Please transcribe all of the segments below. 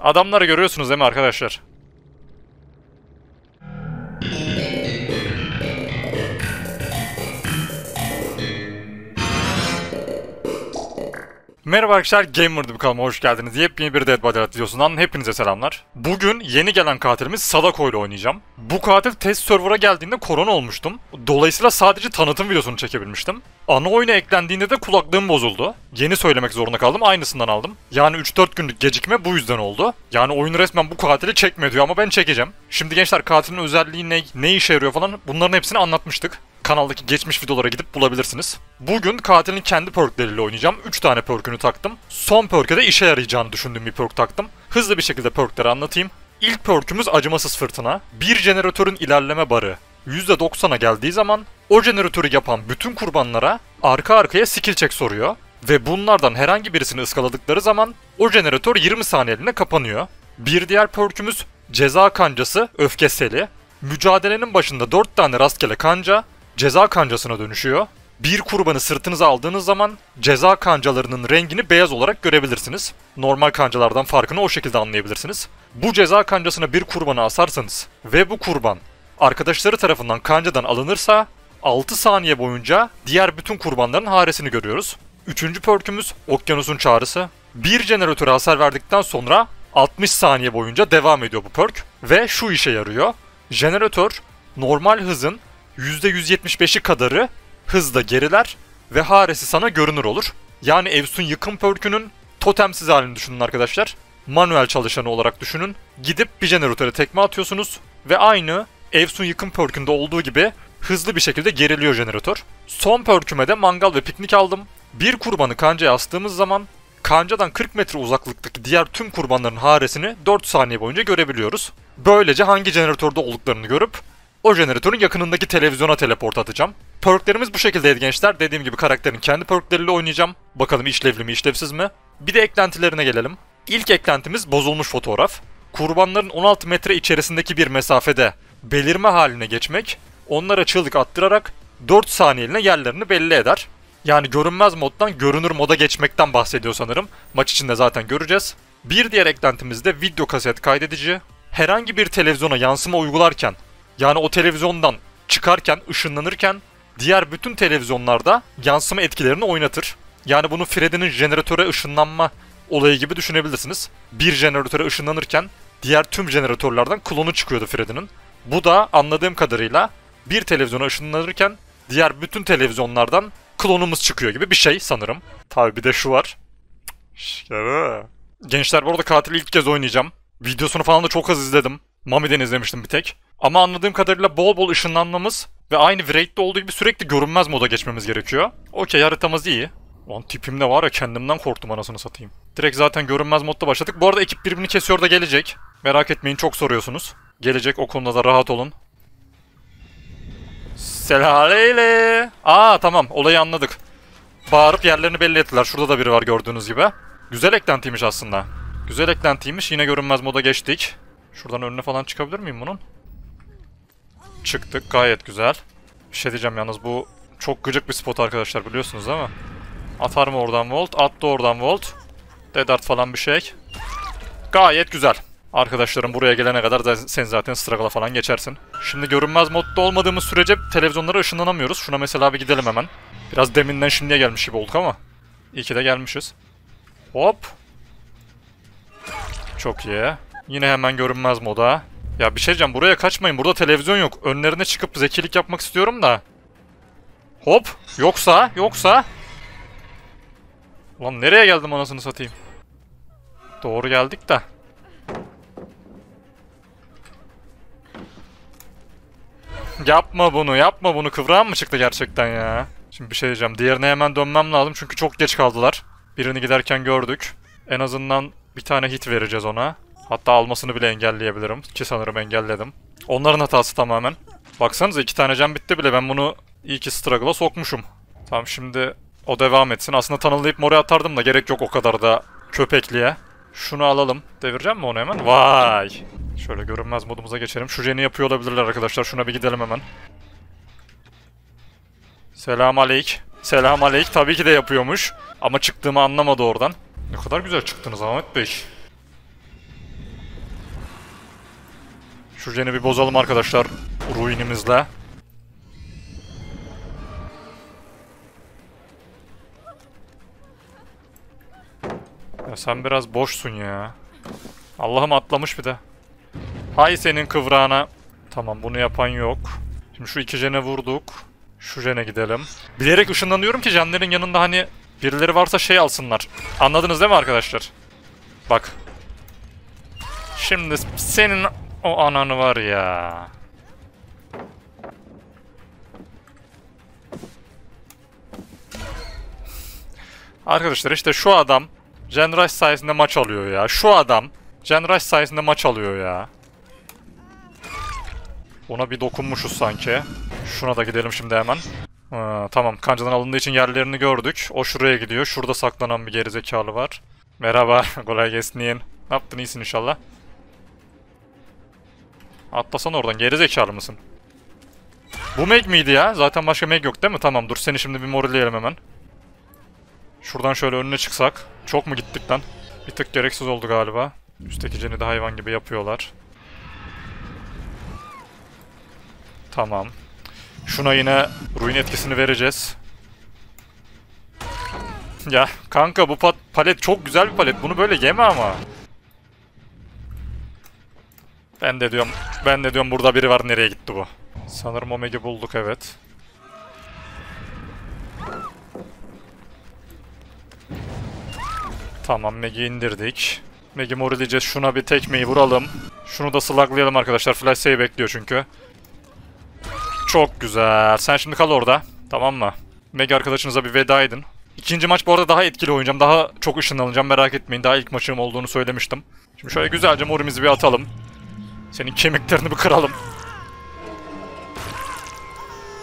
Adamları görüyorsunuz değil mi arkadaşlar? Merhaba arkadaşlar, Gamer'da bir kanalıma hoş geldiniz. Yepyeni bir Dead by Daylight videosundan hepinize selamlar. Bugün yeni gelen katilimiz Sadako ile oynayacağım. Bu katil test server'a geldiğinde korona olmuştum. Dolayısıyla sadece tanıtım videosunu çekebilmiştim. Ana oyuna eklendiğinde de kulaklığım bozuldu. Yeni söylemek zorunda kaldım, aynısından aldım. Yani 3-4 günlük gecikme bu yüzden oldu. Yani oyun resmen bu katili çekme diyor ama ben çekeceğim. Şimdi gençler katilin özelliği ne, ne işe yarıyor falan bunların hepsini anlatmıştık kanaldaki geçmiş videolara gidip bulabilirsiniz. Bugün katilin kendi perkleriyle oynayacağım. 3 tane perkünü taktım. Son perk'e de işe yarayacağını düşündüğüm bir perk taktım. Hızlı bir şekilde perkleri anlatayım. İlk perkümüz acımasız fırtına. Bir jeneratörün ilerleme barı %90'a geldiği zaman o jeneratörü yapan bütün kurbanlara arka arkaya skill check soruyor. Ve bunlardan herhangi birisini ıskaladıkları zaman o jeneratör 20 saniyeliğine kapanıyor. Bir diğer perkümüz ceza kancası öfke seli. Mücadelenin başında 4 tane rastgele kanca ceza kancasına dönüşüyor. Bir kurbanı sırtınıza aldığınız zaman ceza kancalarının rengini beyaz olarak görebilirsiniz. Normal kancalardan farkını o şekilde anlayabilirsiniz. Bu ceza kancasına bir kurbanı asarsanız ve bu kurban arkadaşları tarafından kancadan alınırsa 6 saniye boyunca diğer bütün kurbanların haresini görüyoruz. Üçüncü perkümüz Okyanus'un çağrısı. Bir jeneratöre hasar verdikten sonra 60 saniye boyunca devam ediyor bu perk ve şu işe yarıyor. Jeneratör normal hızın %175'i kadarı hızla geriler ve haresi sana görünür olur. Yani Evsun yıkım perkünün totemsiz halini düşünün arkadaşlar. Manuel çalışanı olarak düşünün. Gidip bir jeneratöre tekme atıyorsunuz ve aynı Evsun yıkım perkünde olduğu gibi hızlı bir şekilde geriliyor jeneratör. Son perküme de mangal ve piknik aldım. Bir kurbanı kancaya astığımız zaman kancadan 40 metre uzaklıktaki diğer tüm kurbanların haresini 4 saniye boyunca görebiliyoruz. Böylece hangi jeneratörde olduklarını görüp o jeneratörün yakınındaki televizyona teleport atacağım. Perklerimiz bu şekildeydi gençler. Dediğim gibi karakterin kendi perkleriyle oynayacağım. Bakalım işlevli mi işlevsiz mi? Bir de eklentilerine gelelim. İlk eklentimiz bozulmuş fotoğraf. Kurbanların 16 metre içerisindeki bir mesafede belirme haline geçmek, onlara çığlık attırarak 4 saniyeliğine yerlerini belli eder. Yani görünmez moddan görünür moda geçmekten bahsediyor sanırım. Maç içinde zaten göreceğiz. Bir diğer eklentimiz de video kaset kaydedici. Herhangi bir televizyona yansıma uygularken yani o televizyondan çıkarken, ışınlanırken diğer bütün televizyonlarda yansıma etkilerini oynatır. Yani bunu Freddy'nin jeneratöre ışınlanma olayı gibi düşünebilirsiniz. Bir jeneratöre ışınlanırken diğer tüm jeneratörlerden klonu çıkıyordu Freddy'nin. Bu da anladığım kadarıyla bir televizyona ışınlanırken diğer bütün televizyonlardan klonumuz çıkıyor gibi bir şey sanırım. Tabi bir de şu var. Gençler bu arada katili ilk kez oynayacağım. Videosunu falan da çok az izledim. Mami'den izlemiştim bir tek. Ama anladığım kadarıyla bol bol ışınlanmamız ve aynı Wraith'te olduğu gibi sürekli görünmez moda geçmemiz gerekiyor. Okey haritamız iyi. Lan tipimde var ya kendimden korktum anasını satayım. Direkt zaten görünmez modda başladık. Bu arada ekip birbirini kesiyor da gelecek. Merak etmeyin çok soruyorsunuz. Gelecek o konuda da rahat olun. Selaleyle. Aa tamam olayı anladık. Bağırıp yerlerini belli ettiler. Şurada da biri var gördüğünüz gibi. Güzel eklentiymiş aslında. Güzel eklentiymiş. Yine görünmez moda geçtik. Şuradan önüne falan çıkabilir miyim bunun? Çıktık gayet güzel. Bir şey diyeceğim yalnız bu çok gıcık bir spot arkadaşlar biliyorsunuz değil mi? Atar mı oradan volt? Attı oradan volt. Dedart falan bir şey. Gayet güzel. Arkadaşlarım buraya gelene kadar da sen zaten struggle'a falan geçersin. Şimdi görünmez modda olmadığımız sürece televizyonlara ışınlanamıyoruz. Şuna mesela bir gidelim hemen. Biraz deminden şimdiye gelmiş gibi olduk ama. İyi ki de gelmişiz. Hop. Çok iyi. Yine hemen görünmez moda. Ya bir şey diyeceğim buraya kaçmayın. Burada televizyon yok. Önlerine çıkıp zekilik yapmak istiyorum da. Hop. Yoksa. Yoksa. Lan nereye geldim anasını satayım. Doğru geldik de. Yapma bunu yapma bunu. Kıvrağım mı çıktı gerçekten ya? Şimdi bir şey diyeceğim. Diğerine hemen dönmem lazım çünkü çok geç kaldılar. Birini giderken gördük. En azından bir tane hit vereceğiz ona. Hatta almasını bile engelleyebilirim. Ki sanırım engelledim. Onların hatası tamamen. Baksanıza iki tane can bitti bile. Ben bunu iyi ki struggle'a sokmuşum. Tamam şimdi o devam etsin. Aslında tanılayıp moraya atardım da gerek yok o kadar da köpekliğe. Şunu alalım. Devireceğim mi onu hemen? Vay. Şöyle görünmez modumuza geçelim. Şu jeni yapıyor olabilirler arkadaşlar. Şuna bir gidelim hemen. Selam aleyküm. Selam aleyküm. Tabii ki de yapıyormuş. Ama çıktığımı anlamadı oradan. Ne kadar güzel çıktınız Ahmet Bey. Şu jeni bir bozalım arkadaşlar. Ruinimizle. Ya sen biraz boşsun ya. Allah'ım atlamış bir de. Hay senin kıvrağına. Tamam bunu yapan yok. Şimdi şu iki jene vurduk. Şu jene gidelim. Bilerek ışınlanıyorum ki jenlerin yanında hani birileri varsa şey alsınlar. Anladınız değil mi arkadaşlar? Bak. Şimdi senin o ananı var ya. Arkadaşlar işte şu adam Gen Rush sayesinde maç alıyor ya. Şu adam Gen Rush sayesinde maç alıyor ya. Ona bir dokunmuşuz sanki. Şuna da gidelim şimdi hemen. Ha, tamam kancadan alındığı için yerlerini gördük. O şuraya gidiyor. Şurada saklanan bir gerizekalı var. Merhaba. Kolay gelsin. Ne yaptın iyisin inşallah. Atlasan oradan gerizekalı mısın? Bu Meg miydi ya? Zaten başka Meg yok değil mi? Tamam dur seni şimdi bir morilleyelim hemen. Şuradan şöyle önüne çıksak. Çok mu gittik lan? Bir tık gereksiz oldu galiba. Üstteki ceni de hayvan gibi yapıyorlar. Tamam. Şuna yine ruin etkisini vereceğiz. Ya kanka bu palet çok güzel bir palet. Bunu böyle yeme ama. Ben de diyorum, ben de diyorum burada biri var nereye gitti bu? Sanırım Omeg'i bulduk evet. Tamam Meg'i indirdik. Meg'i morileyeceğiz. Şuna bir tekmeyi vuralım. Şunu da sluglayalım arkadaşlar. Flash save bekliyor çünkü. Çok güzel. Sen şimdi kal orada. Tamam mı? Meg arkadaşınıza bir veda edin. İkinci maç bu arada daha etkili oynayacağım. Daha çok ışınlanacağım. Merak etmeyin. Daha ilk maçım olduğunu söylemiştim. Şimdi şöyle güzelce morimizi bir atalım. Senin kemiklerini bir kıralım.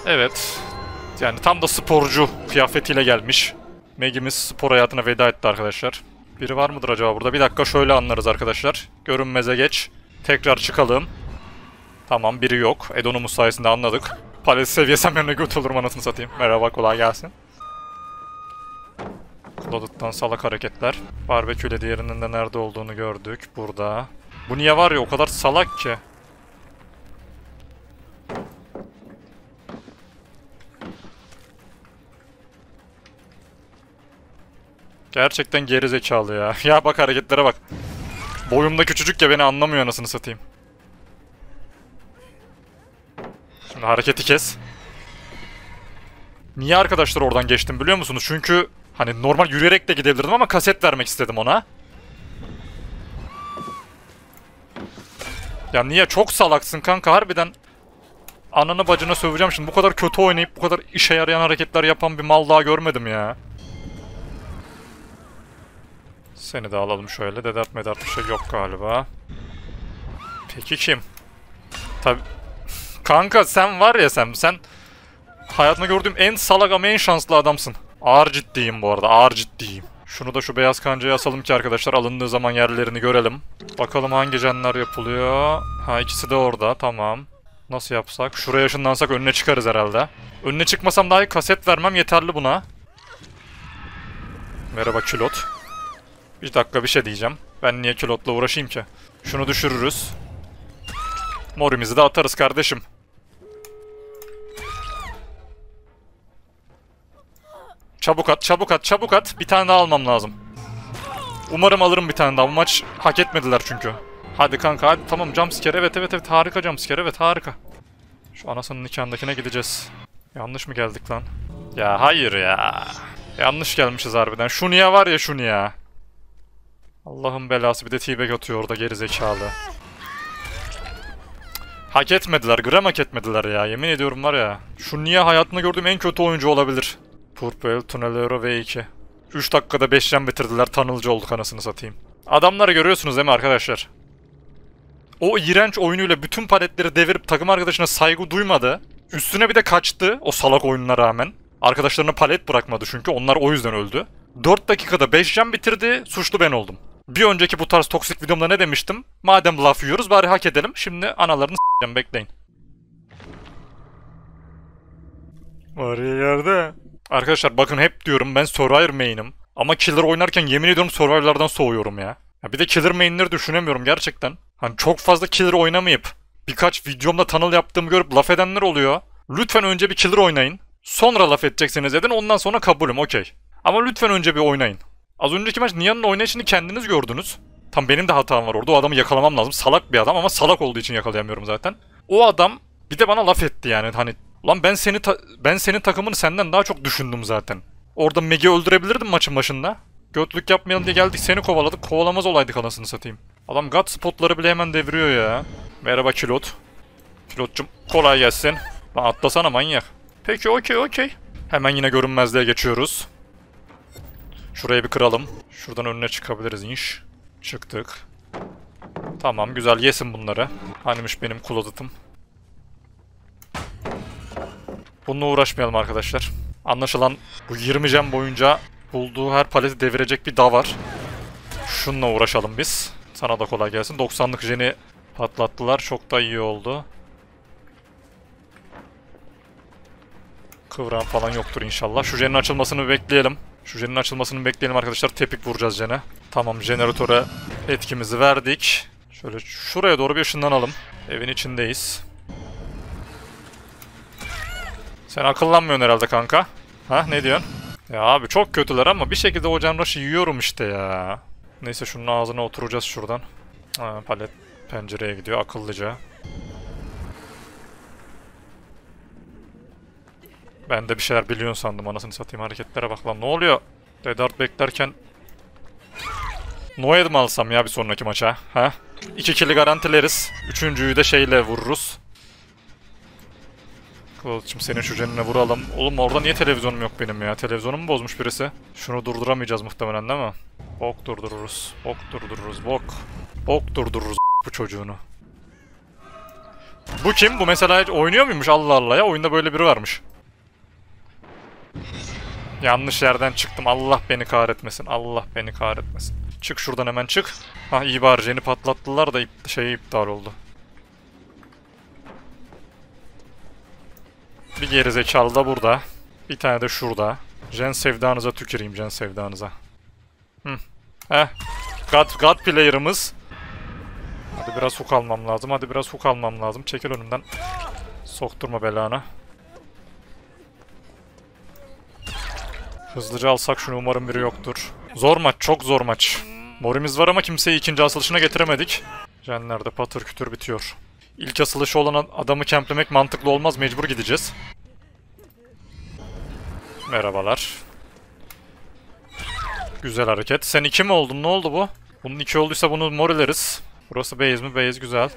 Evet. Yani tam da sporcu kıyafetiyle gelmiş. Meg'imiz spor hayatına veda etti arkadaşlar. Biri var mıdır acaba burada? Bir dakika şöyle anlarız arkadaşlar. Görünmeze geç. Tekrar çıkalım. Tamam biri yok. Edonumuz sayesinde anladık. Palet seviyesem yerine göt olurum anasını satayım. Merhaba kolay gelsin. Clouded'dan salak hareketler. Barbeküyle diğerinin de nerede olduğunu gördük. Burada. Bu niye var ya o kadar salak ki. Gerçekten geri zekalı ya. Ya bak hareketlere bak. Boyumda küçücük ya beni anlamıyor anasını satayım. Şimdi hareketi kes. Niye arkadaşlar oradan geçtim biliyor musunuz? Çünkü hani normal yürüyerek de gidebilirdim ama kaset vermek istedim ona. Ya niye? Çok salaksın kanka harbiden. Ananı bacına söveceğim şimdi. Bu kadar kötü oynayıp bu kadar işe yarayan hareketler yapan bir mal daha görmedim ya. Seni de alalım şöyle. Dedert medert bir şey yok galiba. Peki kim? Tabi. Kanka sen var ya sen. Sen hayatımda gördüğüm en salak ama en şanslı adamsın. Ağır ciddiyim bu arada. Ağır ciddiyim. Şunu da şu beyaz kancayı asalım ki arkadaşlar alındığı zaman yerlerini görelim. Bakalım hangi jenler yapılıyor. Ha ikisi de orada. Tamam. Nasıl yapsak? Şuraya ışınlansak önüne çıkarız herhalde. Önüne çıkmasam dahi kaset vermem yeterli buna. Merhaba külot. Bir dakika bir şey diyeceğim. Ben niye külotla uğraşayım ki? Şunu düşürürüz. Morimizi de atarız kardeşim. Çabuk at, çabuk at, çabuk at. Bir tane daha almam lazım. Umarım alırım bir tane daha. Bu maç hak etmediler çünkü. Hadi kanka hadi tamam jumpscare evet evet evet harika jumpscare evet harika. Şu anasının nikahındakine gideceğiz. Yanlış mı geldik lan? Ya hayır ya. Yanlış gelmişiz harbiden. Şu niye var ya şu niye. Allah'ın belası bir de t atıyor orada geri zekalı. Hak etmediler, gram hak etmediler ya. Yemin ediyorum var ya. Şu niye hayatımda gördüğüm en kötü oyuncu olabilir. Purple, Tunelero V2. 3 dakikada 5 can bitirdiler. Tanılıcı olduk anasını satayım. Adamları görüyorsunuz değil mi arkadaşlar? O iğrenç oyunuyla bütün paletleri devirip takım arkadaşına saygı duymadı. Üstüne bir de kaçtı o salak oyununa rağmen. Arkadaşlarına palet bırakmadı çünkü onlar o yüzden öldü. 4 dakikada 5 can bitirdi, suçlu ben oldum. Bir önceki bu tarz toksik videomda ne demiştim? Madem laf yiyoruz bari hak edelim. Şimdi analarını s**eceğim bekleyin. Var ya yerde. Arkadaşlar bakın hep diyorum ben Survivor main'im. Ama Killer oynarken yemin ediyorum Survivor'lardan soğuyorum ya. ya. Bir de Killer main'leri düşünemiyorum gerçekten. Hani çok fazla Killer oynamayıp birkaç videomda tunnel yaptığımı görüp laf edenler oluyor. Lütfen önce bir killer oynayın. Sonra laf edecekseniz edin ondan sonra kabulüm okey. Ama lütfen önce bir oynayın. Az önceki maç Nia'nın oynayışını kendiniz gördünüz. Tam benim de hatam var orada. O adamı yakalamam lazım. Salak bir adam ama salak olduğu için yakalayamıyorum zaten. O adam bir de bana laf etti yani hani Ulan ben seni ben senin takımını senden daha çok düşündüm zaten. Orada Meg'i öldürebilirdim maçın başında. Götlük yapmayalım diye geldik seni kovaladık. Kovalamaz olaydık anasını satayım. Adam God spotları bile hemen deviriyor ya. Merhaba Kilot. Kilotcum kolay gelsin. Lan atlasana manyak. Peki okey okey. Hemen yine görünmezliğe geçiyoruz. Şurayı bir kıralım. Şuradan önüne çıkabiliriz inş. Çıktık. Tamam güzel yesin bunları. Hanimiş benim closet'ım. Bununla uğraşmayalım arkadaşlar. Anlaşılan bu 20 jam boyunca bulduğu her paleti devirecek bir dağ var. Şununla uğraşalım biz. Sana da kolay gelsin. 90'lık jeni patlattılar. Çok da iyi oldu. Kıvran falan yoktur inşallah. Şu jenin açılmasını bekleyelim. Şu jenin açılmasını bekleyelim arkadaşlar. Tepik vuracağız jene. Tamam jeneratöre etkimizi verdik. Şöyle şuraya doğru bir ışınlanalım. Evin içindeyiz. Sen akıllanmıyorsun herhalde kanka. Ha ne diyorsun? Ya abi çok kötüler ama bir şekilde o can rush'ı yiyorum işte ya. Neyse şunun ağzına oturacağız şuradan. Ha, palet pencereye gidiyor akıllıca. Ben de bir şeyler biliyorsun sandım anasını satayım hareketlere bak lan ne oluyor? Dedart beklerken Noed mi alsam ya bir sonraki maça? Ha? İki kili garantileriz. Üçüncüyü de şeyle vururuz. Kıvılcım senin şu canına vuralım. Oğlum orada niye televizyonum yok benim ya? Televizyonumu bozmuş birisi. Şunu durduramayacağız muhtemelen değil mi? Bok durdururuz. Bok durdururuz. Bok. Bok durdururuz bu çocuğunu. Bu kim? Bu mesela hiç oynuyor muymuş? Allah Allah ya. Oyunda böyle biri varmış. Yanlış yerden çıktım. Allah beni kahretmesin. Allah beni kahretmesin. Çık şuradan hemen çık. Ha iyi bari jeni patlattılar da şey iptal oldu. Bir geri zekalı da burada. Bir tane de şurada. Jen sevdanıza tüküreyim Jen sevdanıza. Hı. Heh. God, God player'ımız. Hadi biraz hook almam lazım. Hadi biraz hook almam lazım. Çekil önümden. Sokturma belanı. Hızlıca alsak şunu umarım biri yoktur. Zor maç, çok zor maç. Morimiz var ama kimseyi ikinci asılışına getiremedik. Jenlerde patır kütür bitiyor. İlk asılışı olan adamı kemplemek mantıklı olmaz. Mecbur gideceğiz. Merhabalar. Güzel hareket. Sen iki mi oldun? Ne oldu bu? Bunun iki olduysa bunu morileriz. Burası base mi? Base güzel.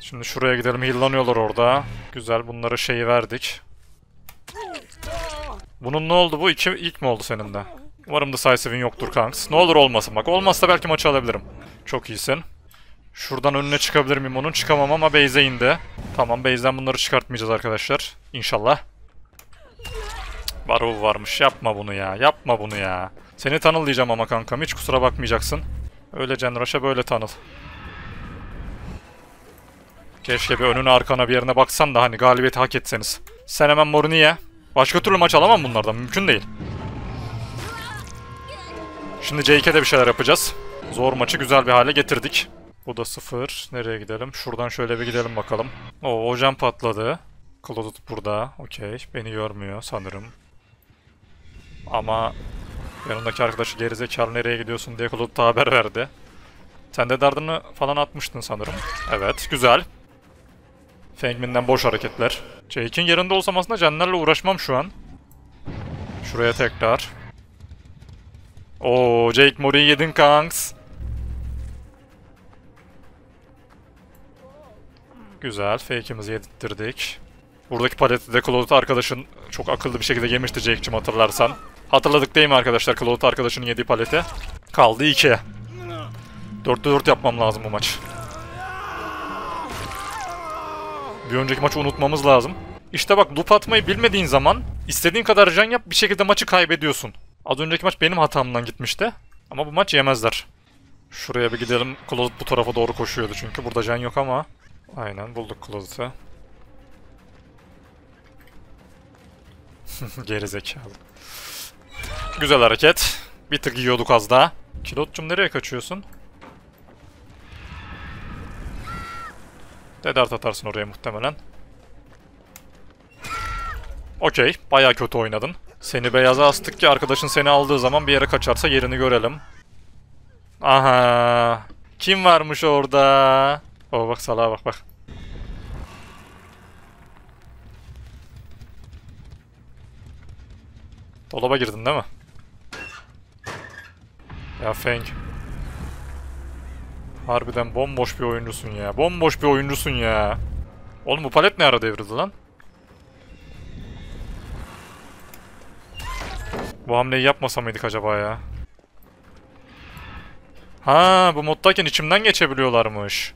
Şimdi şuraya gidelim. Heal'lanıyorlar orada. Güzel. Bunlara şeyi verdik. Bunun ne oldu bu? İki, ilk mi oldu senin de? Umarım Decisive'in yoktur kanks. Ne olur olmasın bak. Olmazsa belki maçı alabilirim. Çok iyisin. Şuradan önüne çıkabilir miyim onun? Çıkamam ama base'e indi. Tamam base'den bunları çıkartmayacağız arkadaşlar. İnşallah. Var o varmış. Yapma bunu ya. Yapma bunu ya. Seni tanıl ama kankam. Hiç kusura bakmayacaksın. Öyle Genrush'a böyle tanıl. Keşke bir önüne arkana bir yerine baksan da hani galibiyeti hak etseniz. Sen hemen morunu ye. Başka türlü maç alamam bunlardan. Mümkün değil. Şimdi Jake'e de bir şeyler yapacağız. Zor maçı güzel bir hale getirdik. Bu da sıfır. Nereye gidelim? Şuradan şöyle bir gidelim bakalım. Oo, hocam patladı. Closet burada. Okey. Beni görmüyor sanırım. Ama yanındaki arkadaşı gerizekalı nereye gidiyorsun diye Closet'a haber verdi. Sen de dardını falan atmıştın sanırım. Evet. Güzel. Fengmin'den boş hareketler. Jake'in yerinde olsam aslında canlarla uğraşmam şu an. Şuraya tekrar. Oo, Jake Mori'yi yedin kanks. Güzel. Fake'imizi yedirttirdik. Buradaki paleti de Cloud arkadaşın çok akıllı bir şekilde yemişti Jake'cim hatırlarsan. Hatırladık değil mi arkadaşlar Cloud arkadaşının yediği paleti? Kaldı 2. 4'te 4 yapmam lazım bu maç. Bir önceki maçı unutmamız lazım. İşte bak loop atmayı bilmediğin zaman istediğin kadar can yap bir şekilde maçı kaybediyorsun. Az önceki maç benim hatamdan gitmişti. Ama bu maç yemezler. Şuraya bir gidelim. Closet bu tarafa doğru koşuyordu çünkü. Burada can yok ama. Aynen bulduk Closet'ı. Geri zekalı. Güzel hareket. Bir tık yiyorduk az daha. Kilotcum nereye kaçıyorsun? Dedart atarsın oraya muhtemelen. Okey. Baya kötü oynadın. Seni beyaza astık ki arkadaşın seni aldığı zaman bir yere kaçarsa yerini görelim. Aha. Kim varmış orada? Oo bak salağa bak bak. Dolaba girdin değil mi? Ya Feng. Harbiden bomboş bir oyuncusun ya. Bomboş bir oyuncusun ya. Oğlum bu palet ne ara devrildi lan? Bu hamleyi yapmasa mıydık acaba ya? Ha, bu moddayken içimden geçebiliyorlarmış.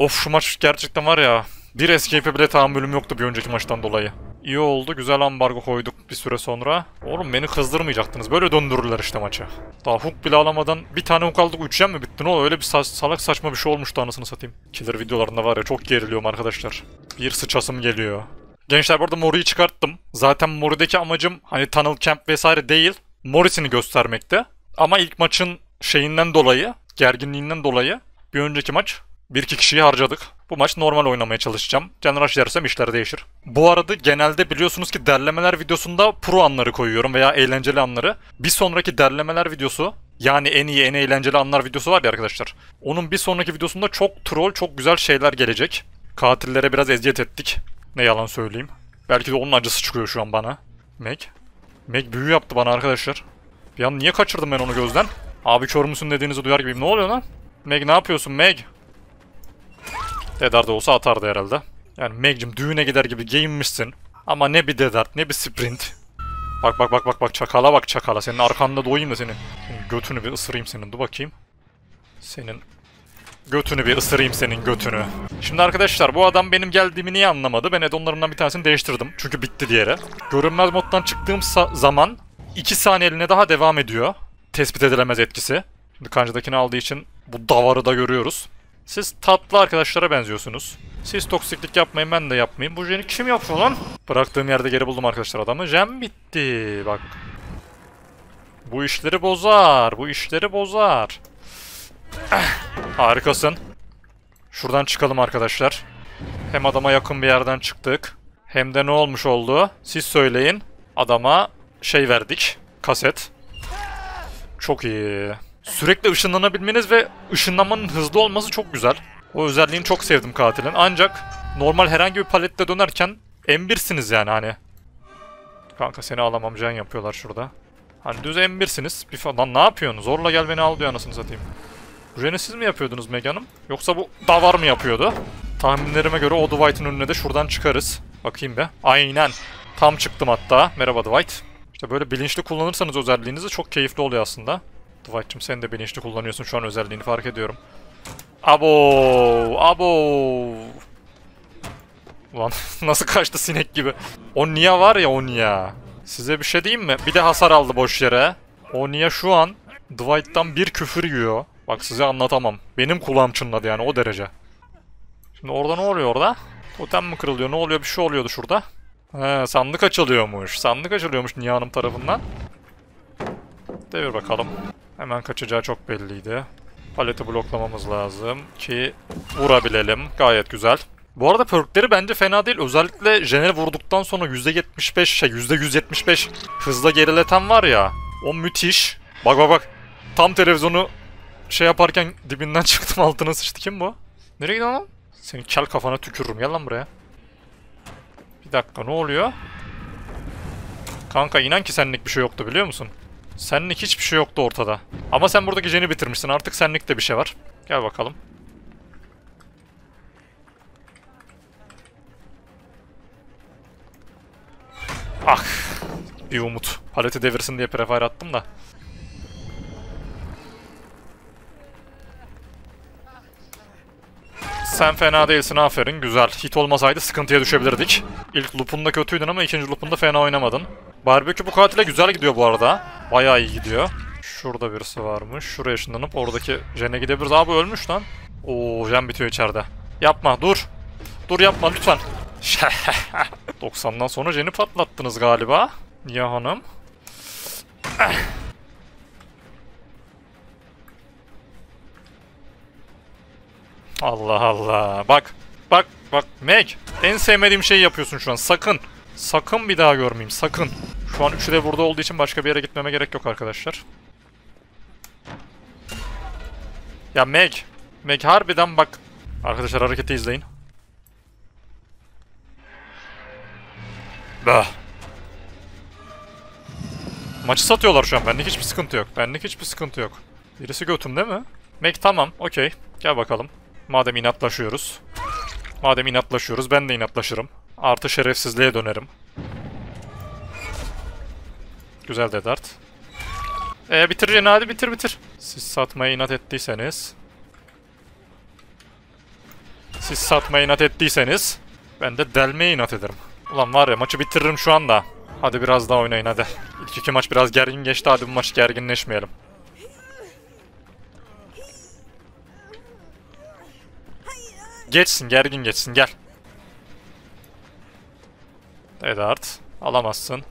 Of şu maç gerçekten var ya. Bir escape'e bile tahammülüm yoktu bir önceki maçtan dolayı. İyi oldu. Güzel ambargo koyduk bir süre sonra. Oğlum beni kızdırmayacaktınız. Böyle döndürürler işte maçı. Daha hook bile alamadan bir tane hook aldık 3 mi bitti? Ne oldu? Öyle bir sa salak saçma bir şey olmuştu anasını satayım. Killer videolarında var ya çok geriliyorum arkadaşlar. Bir sıçasım geliyor. Gençler bu arada Mori'yi çıkarttım. Zaten Mori'deki amacım hani Tunnel Camp vesaire değil. Morris'ini göstermekte. Ama ilk maçın şeyinden dolayı, gerginliğinden dolayı bir önceki maç bir iki kişiyi harcadık. Bu maç normal oynamaya çalışacağım. Can Rush yersem işler değişir. Bu arada genelde biliyorsunuz ki derlemeler videosunda pro anları koyuyorum veya eğlenceli anları. Bir sonraki derlemeler videosu yani en iyi en eğlenceli anlar videosu var ya arkadaşlar. Onun bir sonraki videosunda çok troll çok güzel şeyler gelecek. Katillere biraz eziyet ettik. Ne yalan söyleyeyim. Belki de onun acısı çıkıyor şu an bana. Meg. Meg büyü yaptı bana arkadaşlar. Bir an niye kaçırdım ben onu gözden? Abi kör müsün dediğinizi duyar gibiyim. Ne oluyor lan? Meg ne yapıyorsun Meg? Dedar da olsa atardı herhalde. Yani Meg'cim düğüne gider gibi giyinmişsin. Ama ne bir Dedart ne bir sprint. Bak bak bak bak bak çakala bak çakala. Senin arkanda doyayım da senin. senin götünü bir ısırayım senin. Dur bakayım. Senin götünü bir ısırayım senin götünü. Şimdi arkadaşlar bu adam benim geldiğimi niye anlamadı? Ben addonlarımdan bir tanesini değiştirdim. Çünkü bitti diyere. Görünmez moddan çıktığım zaman 2 saniyeliğine daha devam ediyor. Tespit edilemez etkisi. Şimdi kancadakini aldığı için bu davarı da görüyoruz. Siz tatlı arkadaşlara benziyorsunuz. Siz toksiklik yapmayın ben de yapmayayım. Bu jeni kim yapıyor lan? Bıraktığım yerde geri buldum arkadaşlar adamı. Jen bitti. Bak. Bu işleri bozar. Bu işleri bozar. Harikasın. Şuradan çıkalım arkadaşlar. Hem adama yakın bir yerden çıktık. Hem de ne olmuş oldu? Siz söyleyin. Adama şey verdik. Kaset. Çok iyi. Sürekli ışınlanabilmeniz ve ışınlanmanın hızlı olması çok güzel. O özelliğini çok sevdim katilin. Ancak normal herhangi bir palette dönerken M1'siniz yani hani. Kanka seni alamam can yapıyorlar şurada. Hani düz M1'siniz. Bir falan ne yapıyorsunuz? Zorla gel beni al diyor anasını satayım. Rene siz mi yapıyordunuz Megan'ım? Yoksa bu davar mı yapıyordu? Tahminlerime göre o Dwight'ın önüne de şuradan çıkarız. Bakayım be. Aynen. Tam çıktım hatta. Merhaba Dwight. İşte böyle bilinçli kullanırsanız özelliğinizi çok keyifli oluyor aslında. Dwight'cığım sen de bilinçli kullanıyorsun şu an özelliğini fark ediyorum. Abo! Abo! Ulan nasıl kaçtı sinek gibi. Onya var ya Onya. Size bir şey diyeyim mi? Bir de hasar aldı boş yere. Onya şu an Dwight'tan bir küfür yiyor. Bak size anlatamam. Benim kulağım çınladı yani o derece. Şimdi orada ne oluyor orada? Totem mi kırılıyor? Ne oluyor? Bir şey oluyordu şurada. He, sandık açılıyormuş. Sandık açılıyormuş Niye Hanım tarafından. Devir bakalım. Hemen kaçacağı çok belliydi. Paleti bloklamamız lazım ki vurabilelim. Gayet güzel. Bu arada perkleri bence fena değil. Özellikle Jenel vurduktan sonra %75 şey %175 hızla gerileten var ya. O müthiş. Bak bak bak. Tam televizyonu şey yaparken dibinden çıktım altına sıçtı. Kim bu? Nereye gidiyorsun lan? Senin kel kafana tükürürüm. Gel lan buraya. Bir dakika ne oluyor? Kanka inan ki senlik bir şey yoktu biliyor musun? Senlik hiçbir şey yoktu ortada. Ama sen burada geceni bitirmişsin. Artık senlik de bir şey var. Gel bakalım. Ah. Bir umut. Paleti devirsin diye prefire attım da. Sen fena değilsin aferin güzel. Hit olmasaydı sıkıntıya düşebilirdik. İlk loop'unda kötüydün ama ikinci loop'unda fena oynamadın. Barbekü bu katile güzel gidiyor bu arada. Bayağı iyi gidiyor. Şurada birisi varmış. Şuraya ışınlanıp oradaki Jen'e gidebiliriz. Abi ölmüş lan. Oo Jen bitiyor içeride. Yapma dur. Dur yapma lütfen. 90'dan sonra Jen'i patlattınız galiba. Niye hanım? Allah Allah. Bak. Bak. Bak. Meg. En sevmediğim şeyi yapıyorsun şu an. Sakın. Sakın bir daha görmeyeyim. Sakın. Şu an üçü de burada olduğu için başka bir yere gitmeme gerek yok arkadaşlar. Ya Meg. Meg harbiden bak. Arkadaşlar hareketi izleyin. Bah. Maçı satıyorlar şu an. Benlik hiçbir sıkıntı yok. Benlik hiçbir sıkıntı yok. Birisi götüm değil mi? Meg tamam. Okey. Gel bakalım. Madem inatlaşıyoruz. Madem inatlaşıyoruz ben de inatlaşırım. Artı şerefsizliğe dönerim. Güzel Dedart. Ee bitir yine hadi bitir bitir. Siz satmaya inat ettiyseniz. Siz satmaya inat ettiyseniz. Ben de delmeye inat ederim. Ulan var ya maçı bitiririm şu anda. Hadi biraz daha oynayın hadi. İlk iki maç biraz gergin geçti hadi bu maç gerginleşmeyelim. Geçsin gergin geçsin gel. Edart alamazsın.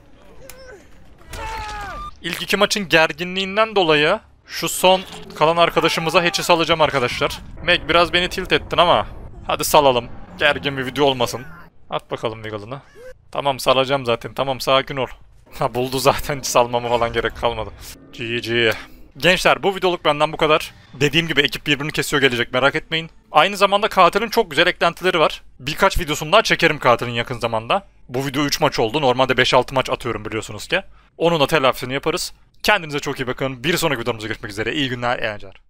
İlk iki maçın gerginliğinden dolayı şu son kalan arkadaşımıza hatch'i salacağım arkadaşlar. Meg biraz beni tilt ettin ama hadi salalım. Gergin bir video olmasın. At bakalım Wiggle'ını. Tamam salacağım zaten. Tamam sakin ol. Ha buldu zaten salmama falan gerek kalmadı. GG. Gençler bu videoluk benden bu kadar. Dediğim gibi ekip birbirini kesiyor gelecek merak etmeyin. Aynı zamanda katilin çok güzel eklentileri var. Birkaç videosunu daha çekerim katilin yakın zamanda. Bu video 3 maç oldu. Normalde 5-6 maç atıyorum biliyorsunuz ki. Onun da telafisini yaparız. Kendinize çok iyi bakın. Bir sonraki videomuzda görüşmek üzere. İyi günler, eğlenceler.